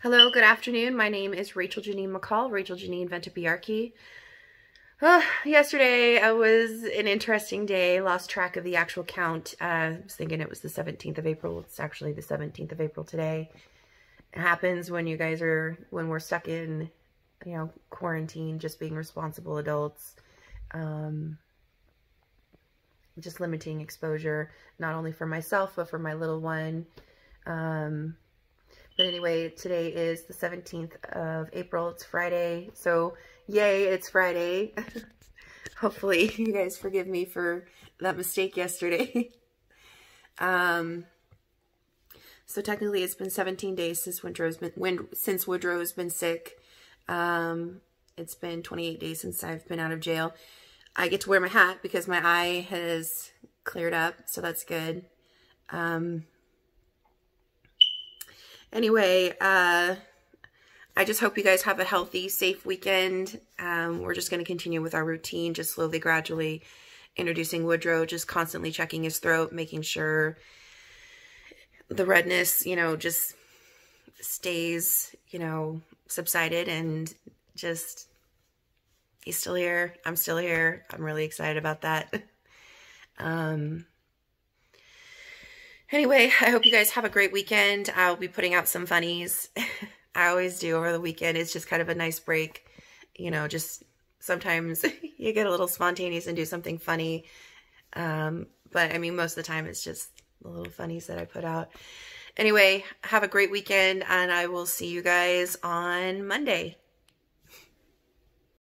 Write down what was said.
Hello, good afternoon. My name is Rachel Janine McCall, Rachel Janine Ventapiarchy. Uh, yesterday uh, was an interesting day. Lost track of the actual count. Uh, I was thinking it was the 17th of April. It's actually the 17th of April today. It happens when you guys are, when we're stuck in, you know, quarantine, just being responsible adults. Um, just limiting exposure, not only for myself, but for my little one. Um, but anyway, today is the 17th of April. It's Friday. So, yay, it's Friday. Hopefully, you guys forgive me for that mistake yesterday. um, so technically, it's been 17 days since Woodrow's been when, since Woodrow's been sick. Um, it's been 28 days since I've been out of jail. I get to wear my hat because my eye has cleared up, so that's good. Um, Anyway, uh, I just hope you guys have a healthy, safe weekend. Um, we're just going to continue with our routine, just slowly, gradually introducing Woodrow, just constantly checking his throat, making sure the redness, you know, just stays, you know, subsided and just, he's still here. I'm still here. I'm really excited about that. um, Anyway, I hope you guys have a great weekend. I'll be putting out some funnies. I always do over the weekend. It's just kind of a nice break. You know, just sometimes you get a little spontaneous and do something funny. Um, but I mean, most of the time it's just the little funnies that I put out. Anyway, have a great weekend and I will see you guys on Monday.